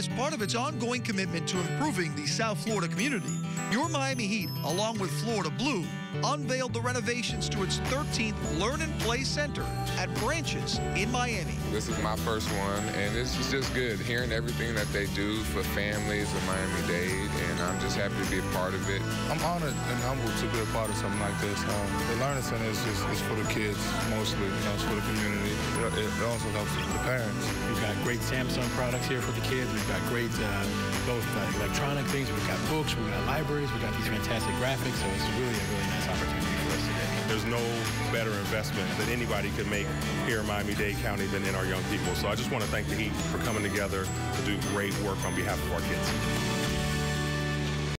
As part of its ongoing commitment to improving the South Florida community, your Miami Heat, along with Florida Blue, unveiled the renovations to its 13th Learn and Play Center at Branches in Miami. This is my first one, and this is just good hearing everything that they do for families of Miami-Dade, I'm just happy to be a part of it. I'm honored and humbled to be a part of something like this. Um, the Learning Center is just is for the kids mostly, you know, it's for the community. It, it also helps the parents. We've got great Samsung products here for the kids. We've got great uh, both uh, electronic things. We've got books. We've got libraries. We've got these fantastic graphics. So it's really a really nice opportunity for us today. There's no better investment that anybody could make here in Miami-Dade County than in our young people. So I just want to thank the Heat for coming together to do great work on behalf of our kids.